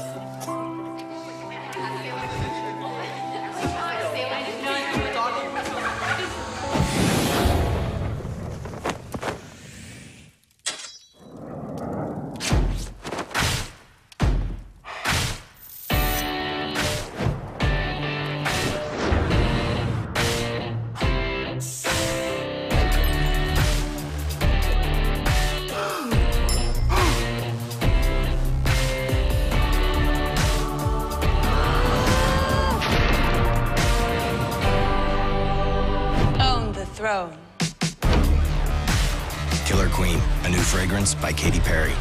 ます。throne. Killer Queen, a new fragrance by Katy Perry.